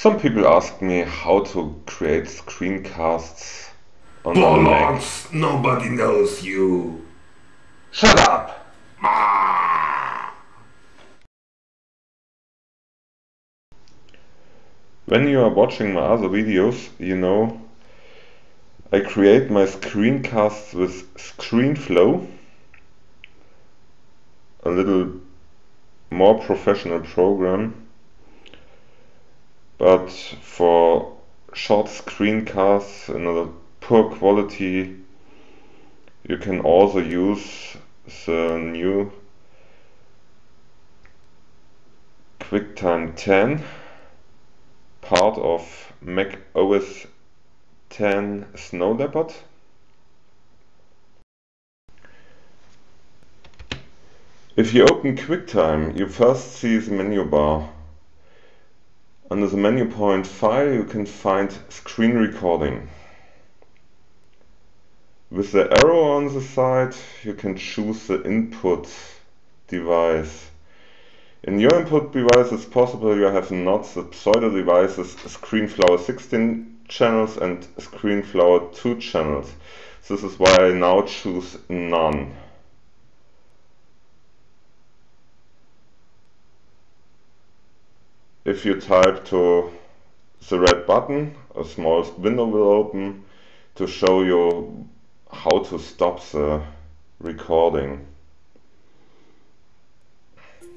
Some people ask me how to create screencasts on a Mac. Bollocks! Nobody knows you. Shut up! When you are watching my other videos, you know I create my screencasts with ScreenFlow, a little more professional program. But for short screencasts in a poor quality, you can also use the new QuickTime 10 part of Mac OS 10 Snow Leopard. If you open QuickTime, you first see the menu bar. Under the menu point File, you can find Screen Recording. With the arrow on the side, you can choose the input device. In your input device, it's possible you have not the pseudo devices ScreenFlower 16 channels and ScreenFlower 2 channels. This is why I now choose none. If you type to the red button, a small window will open to show you how to stop the recording.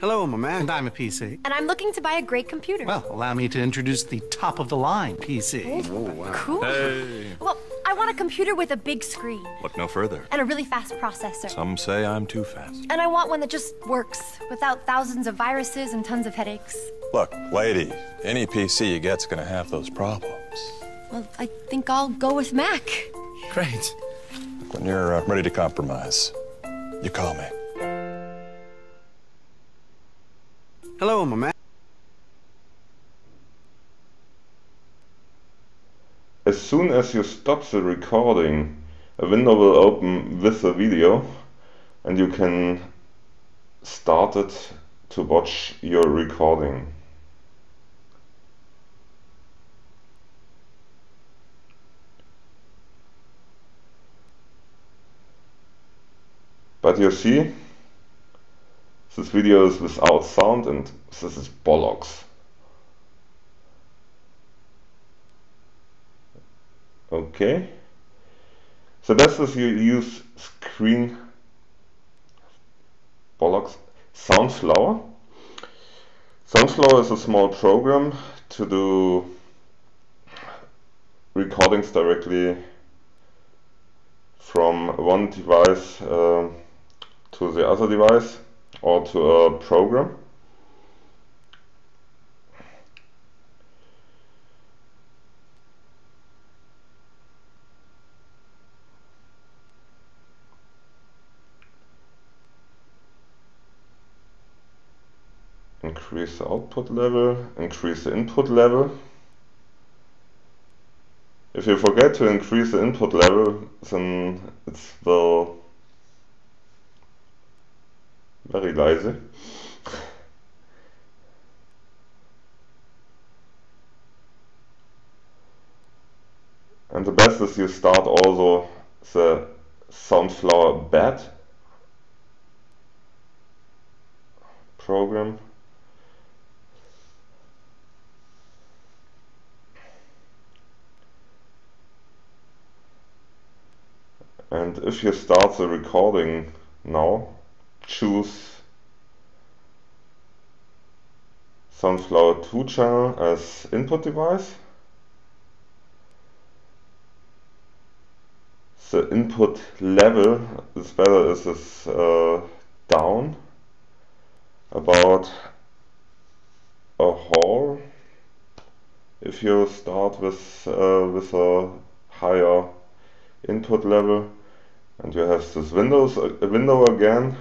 Hello, I'm a Mac. And I'm a PC. And I'm looking to buy a great computer. Well, allow me to introduce the top of the line PC. Oh, wow. Cool. Hey. Well, I want a computer with a big screen. Look no further. And a really fast processor. Some say I'm too fast. And I want one that just works without thousands of viruses and tons of headaches. Look, lady, any PC you get's gonna have those problems. Well, I think I'll go with Mac. Great. When you're uh, ready to compromise, you call me. Hello, I'm a Mac. As soon as you stop the recording, a window will open with the video and you can start it to watch your recording. But you see, this video is without sound and this is bollocks. Okay. So best is you use screen bollocks Soundflower. Soundflower is a small program to do recordings directly from one device uh, to the other device or to a program. Increase the output level, increase the input level. If you forget to increase the input level, then it will very leise. And the best is you start also the Soundflower bed program. And if you start the recording now, choose Soundflower 2 channel as input device. The input level is better is this uh, down about a whole if you start with uh, with a higher input level and you have this windows uh, window again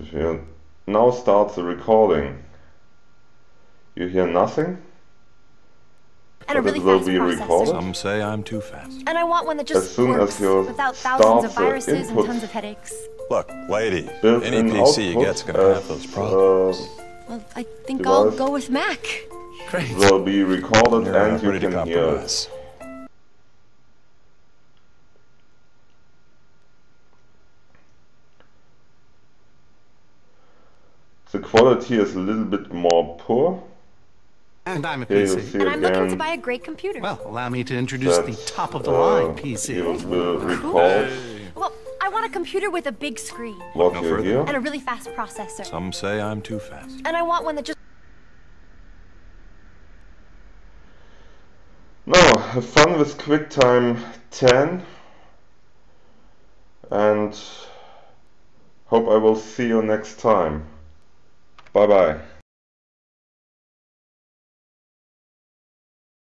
and now start the recording you hear nothing and a really it will fast be processor. recorded. Some say I'm too fast. And I want one that just As soon works as you without thousands of the viruses and tons of headaches. Look, lady, built-in any PC you output get's gonna have those problems. uh, Well, I think I'll go with Mac. Great. will be recorded You're and you can hear it. compromise. Quality is a little bit more poor. And I'm a Here you PC. see And I'm looking to buy a great computer. Well, allow me to introduce the top of the uh, line it PC. will record Well, I want a computer with a big screen what No you further. and a really fast processor. Some say I'm too fast. And I want one that just Now, have fun with QuickTime 10 and hope I will see you next time. Bye bye.